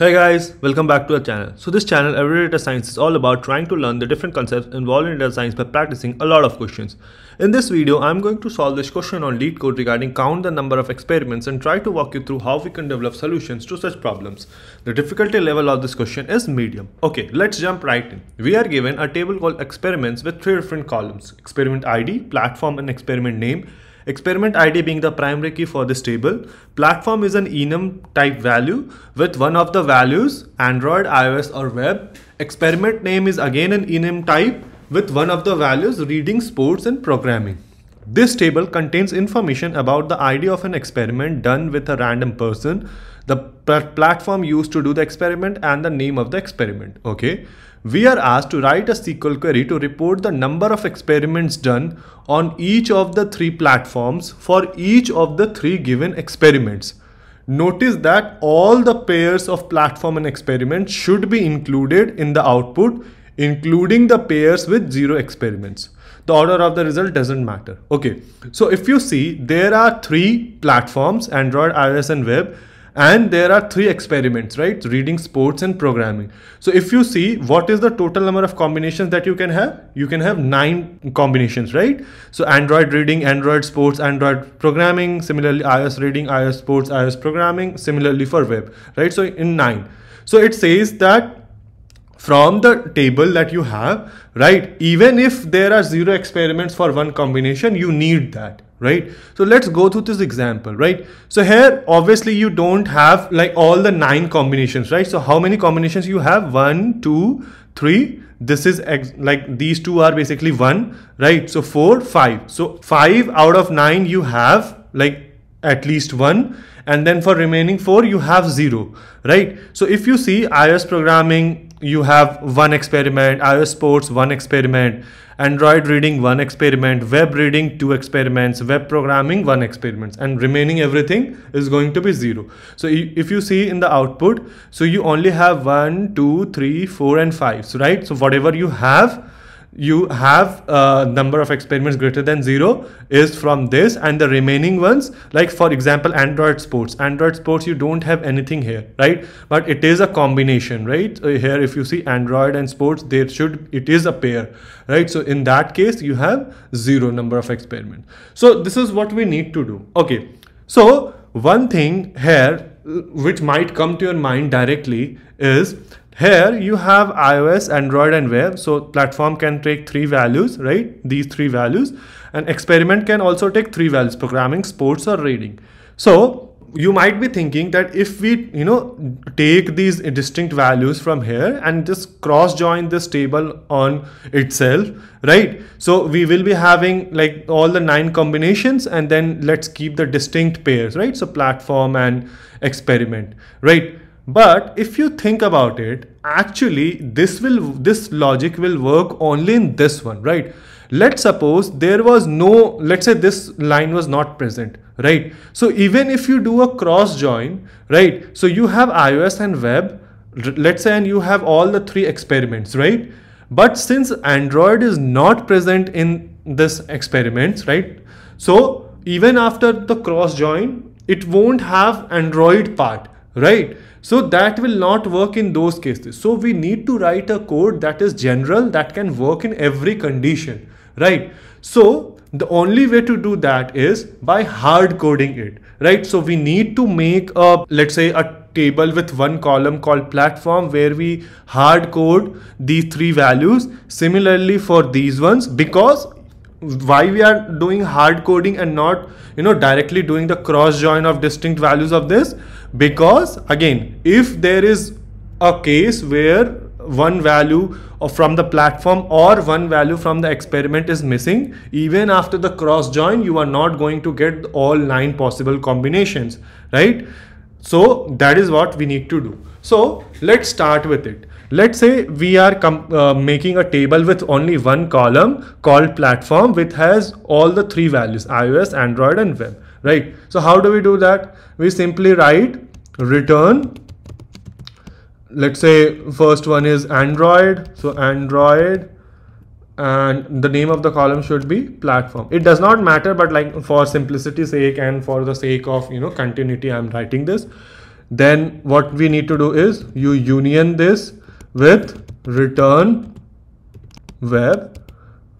Hey guys, welcome back to our channel. So this channel, Everyday Data Science, is all about trying to learn the different concepts involved in data science by practicing a lot of questions. In this video, I'm going to solve this question on LeetCode regarding count the number of experiments and try to walk you through how we can develop solutions to such problems. The difficulty level of this question is medium. Okay, let's jump right in. We are given a table called experiments with three different columns, experiment ID, platform and experiment name Experiment ID being the primary key for this table. Platform is an enum type value with one of the values Android, iOS or web. Experiment name is again an enum type with one of the values reading, sports and programming. This table contains information about the ID of an experiment done with a random person, the platform used to do the experiment and the name of the experiment. Okay we are asked to write a SQL query to report the number of experiments done on each of the three platforms for each of the three given experiments. Notice that all the pairs of platform and experiment should be included in the output, including the pairs with zero experiments. The order of the result doesn't matter. Okay, so if you see, there are three platforms, Android, iOS and web and there are three experiments right? Reading sports and programming. So if you see what is the total number of combinations that you can have? You can have nine combinations right? So android reading android sports android programming similarly ios reading ios sports ios programming similarly for web right? So in nine. So it says that from the table that you have right even if there are zero experiments for one combination you need that right? So let's go through this example right? So here obviously you don't have like all the nine combinations right? So how many combinations you have? One two three. This is like these two are basically one right? So four five. So five out of nine you have like at least one. And then for remaining four you have zero right? So if you see ios programming you have one experiment ios sports one experiment Android reading one experiment, web reading two experiments, web programming one experiment and remaining everything is going to be zero. So if you see in the output, so you only have one, two, three, four and five, so right? So whatever you have, you have a number of experiments greater than zero is from this and the remaining ones like for example android sports. Android sports you don't have anything here right? But it is a combination right? So here if you see android and sports there should it is a pair right? So in that case you have zero number of experiments so this is what we need to do. Okay. So one thing here uh, which might come to your mind directly is here you have iOS, Android and web. So platform can take three values, right? These three values and experiment can also take three values, programming, sports or reading. So you might be thinking that if we, you know, take these distinct values from here and just cross join this table on itself, right? So we will be having like all the nine combinations and then let's keep the distinct pairs, right? So platform and experiment, right? But if you think about it, actually this will this logic will work only in this one, right? Let's suppose there was no, let's say this line was not present, right? So even if you do a cross join, right? So you have iOS and web, let's say, and you have all the three experiments, right? But since Android is not present in this experiments, right? So even after the cross join, it won't have Android part, right? So that will not work in those cases. So we need to write a code that is general that can work in every condition, right? So the only way to do that is by hard coding it, right? So we need to make a, let's say a table with one column called platform where we hard code these three values. Similarly for these ones, because why we are doing hard coding and not you know directly doing the cross join of distinct values of this because again if there is a case where one value from the platform or one value from the experiment is missing even after the cross join you are not going to get all nine possible combinations right? So that is what we need to do. So let's start with it. Let's say we are uh, making a table with only one column called platform which has all the three values iOS, Android and web, right? So how do we do that? We simply write return let's say first one is Android. So Android and the name of the column should be platform. It does not matter, but like for simplicity sake and for the sake of, you know, continuity, I'm writing this. then what we need to do is you union this with return web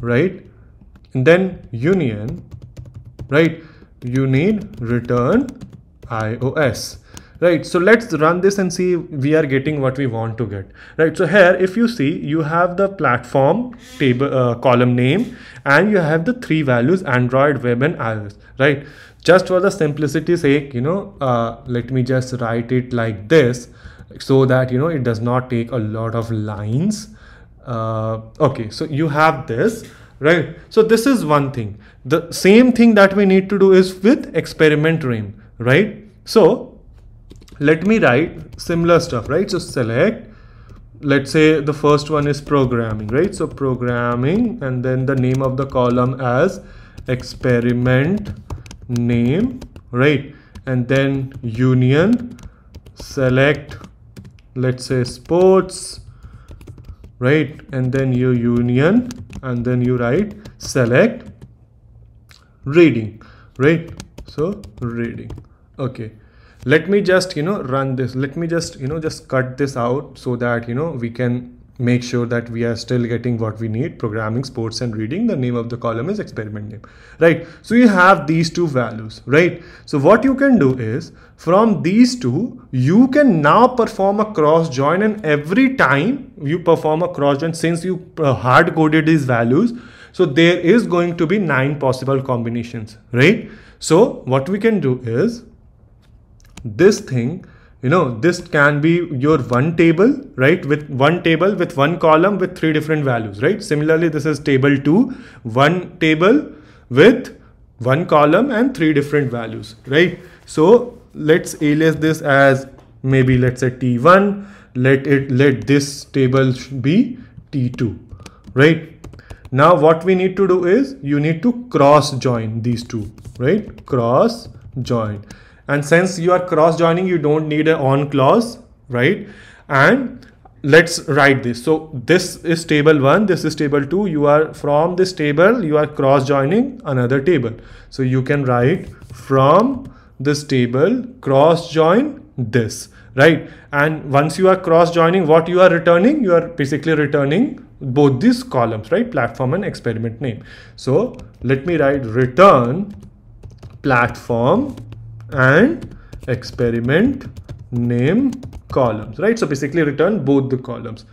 right and then union right you need return ios right so let's run this and see we are getting what we want to get. Right so here if you see you have the platform table uh, column name and you have the three values android web and ios right just for the simplicity sake you know uh, let me just write it like this so that you know it does not take a lot of lines. Uh, okay so you have this right? So this is one thing the same thing that we need to do is with experiment name right? So let me write similar stuff right? So select let's say the first one is programming right? So programming and then the name of the column as experiment name right? And then union select let's say sports right? And then you union and then you write select reading right? So reading. Okay. Let me just you know run this. Let me just you know just cut this out so that you know we can make sure that we are still getting what we need programming sports and reading. The name of the column is experiment name right? So you have these two values right? So what you can do is from these two you can now perform a cross join and every time you perform a cross join since you uh, hard coded these values so there is going to be nine possible combinations right? So what we can do is this thing you know this can be your one table right with one table with one column with three different values right? Similarly this is table 2 one table with one column and three different values right? So let's alias this as maybe let's say t1 let it let this table be t2 right now what we need to do is you need to cross join these two right? Cross join. And since you are cross joining you don't need an on clause right? And let's write this. So this is table 1 this is table 2 you are from this table you are cross joining another table. So you can write from this table cross join this right? And once you are cross joining what you are returning? You are basically returning both these columns right? Platform and experiment name. So let me write return platform and experiment name columns right? So basically return both the columns.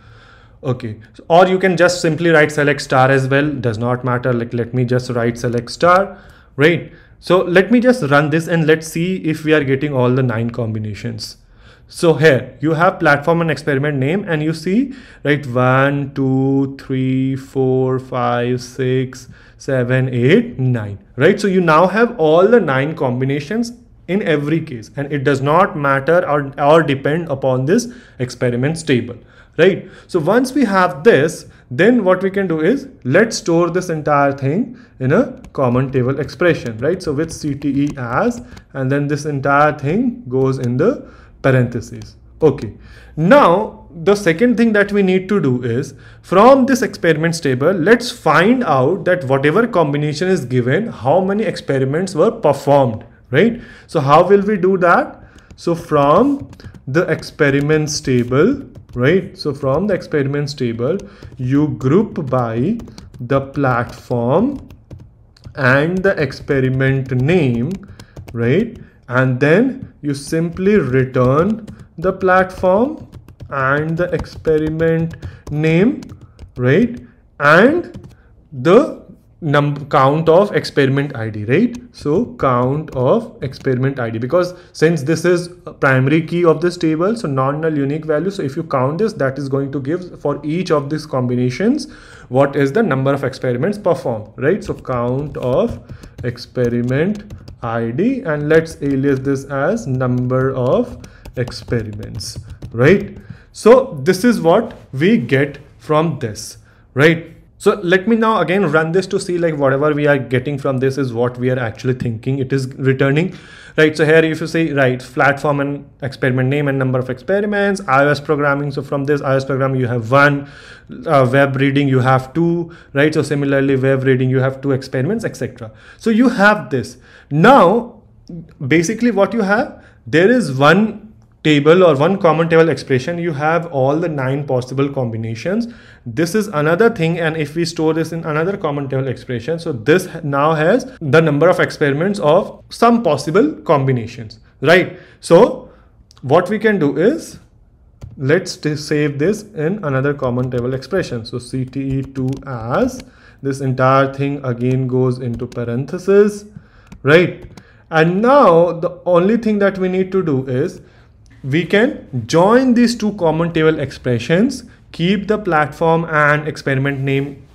Okay. Or you can just simply write select star as well. Does not matter. Like let me just write select star. Right. So let me just run this and let's see if we are getting all the nine combinations so here you have platform and experiment name and you see right one two three four five six seven eight nine right? So you now have all the nine combinations in every case and it does not matter or, or depend upon this experiments table right? So once we have this then what we can do is let's store this entire thing in a common table expression right? So with cte as and then this entire thing goes in the parentheses. Okay now the second thing that we need to do is from this experiments table let's find out that whatever combination is given how many experiments were performed right? So how will we do that? So from the experiments table right? So from the experiments table you group by the platform and the experiment name right and then you simply return the platform and the experiment name right? And the num count of experiment id right? So count of experiment id because since this is primary key of this table so non-null unique value so if you count this that is going to give for each of these combinations what is the number of experiments performed right? So count of experiment id and let's alias this as number of experiments right? So this is what we get from this right so let me now again run this to see like whatever we are getting from this is what we are actually thinking it is returning, right? So here if you say, right, platform and experiment name and number of experiments, iOS programming. So from this iOS program, you have one, uh, web reading, you have two, right? So similarly, web reading, you have two experiments, etc. So you have this. Now, basically what you have, there is one table or one common table expression you have all the nine possible combinations. This is another thing and if we store this in another common table expression so this now has the number of experiments of some possible combinations right? So what we can do is let's save this in another common table expression. So cte2 as this entire thing again goes into parenthesis right? And now the only thing that we need to do is we can join these two common table expressions, keep the platform and experiment name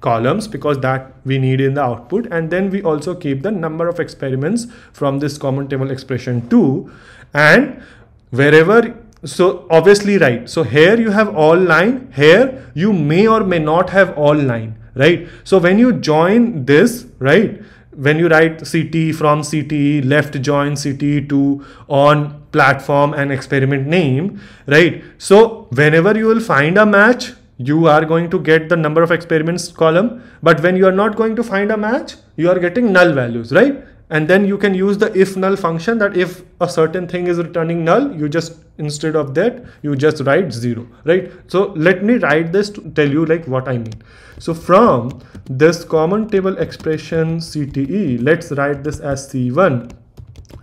columns because that we need in the output and then we also keep the number of experiments from this common table expression too. And wherever so obviously right so here you have all line here you may or may not have all line right? So when you join this right when you write CT from CTE, left join CTE2 on platform and experiment name, right? So whenever you will find a match, you are going to get the number of experiments column. But when you are not going to find a match, you are getting null values, right? And then you can use the if null function that if a certain thing is returning null, you just instead of that, you just write zero, right? So let me write this to tell you like what I mean. So from this common table expression CTE, let's write this as C1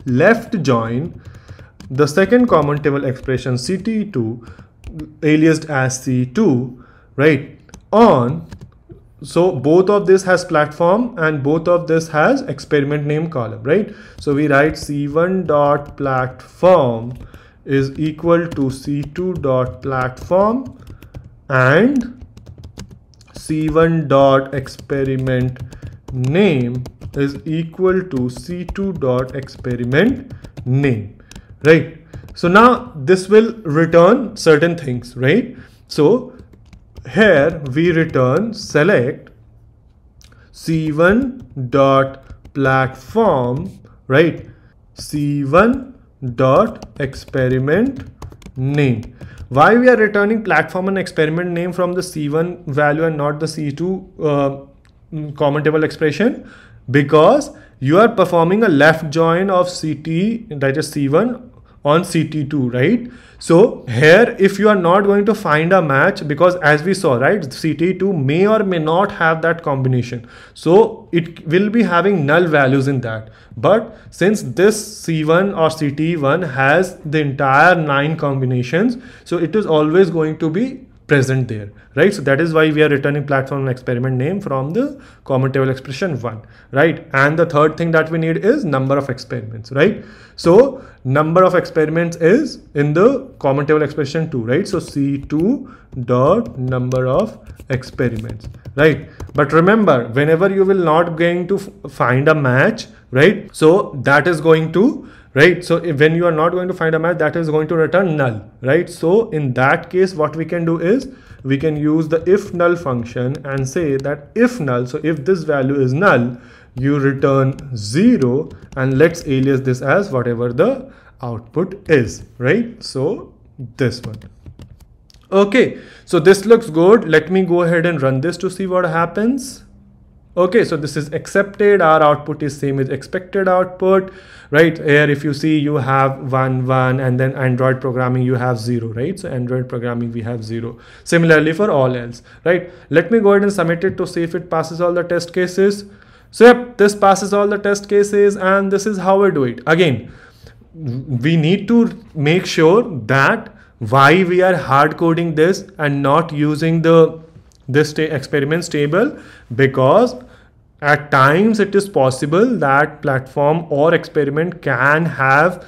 left join the second common table expression CTE2 aliased as C2, right? On so both of this has platform and both of this has experiment name column right? So we write c1 dot platform is equal to c2 dot platform and c1 dot experiment name is equal to c2 dot experiment name right? So now this will return certain things right? So here we return select c1 dot platform right c1 dot experiment name why we are returning platform and experiment name from the C1 value and not the C2 uh, common table expression? Because you are performing a left join of CT that is C1 on CT2, right? So here, if you are not going to find a match, because as we saw, right, CT2 may or may not have that combination. So it will be having null values in that. But since this C1 or CT1 has the entire nine combinations, so it is always going to be present there right? So that is why we are returning platform experiment name from the common table expression one right? And the third thing that we need is number of experiments right? So number of experiments is in the common table expression 2 right? So c2 dot number of experiments right? But remember whenever you will not going to find a match right? So that is going to right? So if, when you are not going to find a match that is going to return null. Right? So in that case what we can do is we can use the if null function and say that if null so if this value is null you return 0 and let's alias this as whatever the output is. Right? So this one. Okay. So this looks good. Let me go ahead and run this to see what happens okay so this is accepted. Our output is same as expected output right? Here if you see you have one one and then android programming you have zero right? So android programming we have zero. Similarly for all else right? Let me go ahead and submit it to see if it passes all the test cases. So yep this passes all the test cases and this is how we do it. Again we need to make sure that why we are hard coding this and not using the this experiments table because at times it is possible that platform or experiment can have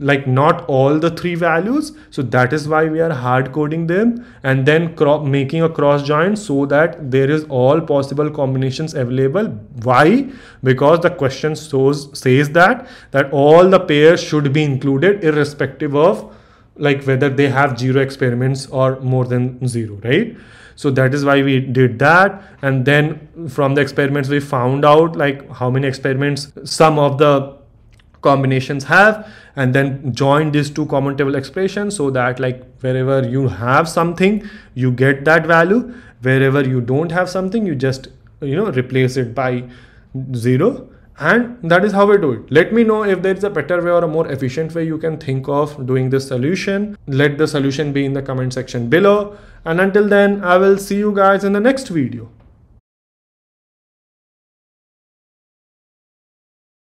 like not all the three values. So that is why we are hard coding them and then making a cross join so that there is all possible combinations available. Why? Because the question shows says that that all the pairs should be included irrespective of like whether they have zero experiments or more than zero right so that is why we did that. And then from the experiments we found out like how many experiments some of the combinations have and then join these two common table expressions so that like wherever you have something you get that value. Wherever you don't have something you just you know replace it by zero. And that is how we do it. Let me know if there is a better way or a more efficient way you can think of doing this solution. Let the solution be in the comment section below and until then i will see you guys in the next video.